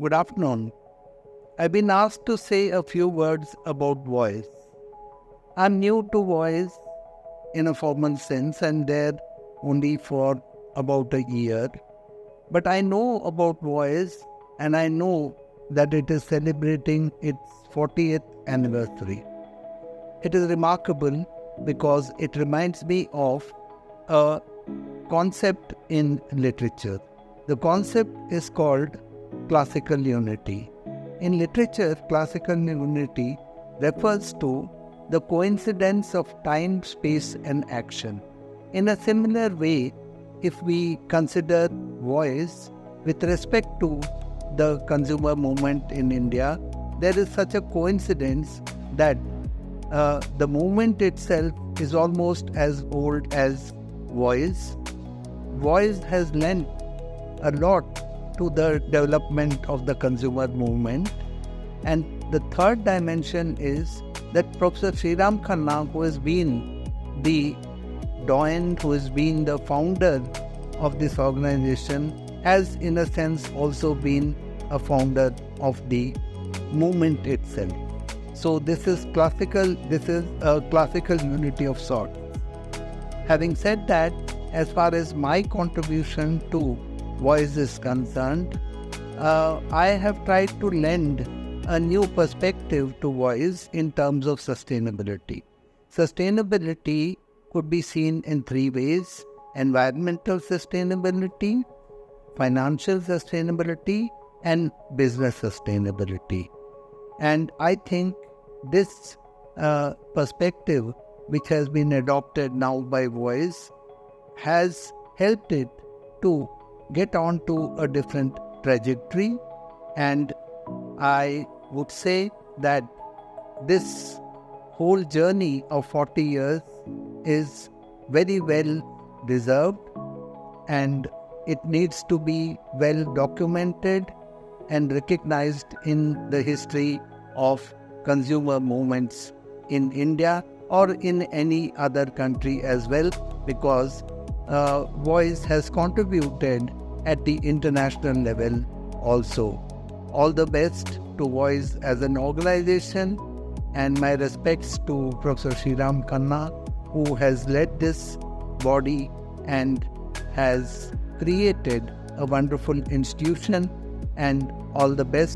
Good afternoon. I've been asked to say a few words about voice. I'm new to voice in a formal sense and there only for about a year. But I know about voice and I know that it is celebrating its 40th anniversary. It is remarkable because it reminds me of a concept in literature. The concept is called classical unity. In literature, classical unity refers to the coincidence of time, space, and action. In a similar way, if we consider voice with respect to the consumer movement in India, there is such a coincidence that uh, the movement itself is almost as old as voice. Voice has lent a lot to the development of the consumer movement. And the third dimension is that Professor Sriram Khanna, who has been the doyen, who has been the founder of this organization, has in a sense also been a founder of the movement itself. So this is classical, this is a classical unity of sorts. Having said that, as far as my contribution to voice is concerned, uh, I have tried to lend a new perspective to voice in terms of sustainability. Sustainability could be seen in three ways environmental sustainability, financial sustainability, and business sustainability. And I think this uh, perspective, which has been adopted now by voice, has helped it to get on to a different trajectory. And I would say that this whole journey of 40 years is very well deserved and it needs to be well documented and recognized in the history of consumer movements in India or in any other country as well because uh, voice has contributed at the international level also. All the best to Voice as an organization and my respects to Professor Sriram Khanna who has led this body and has created a wonderful institution and all the best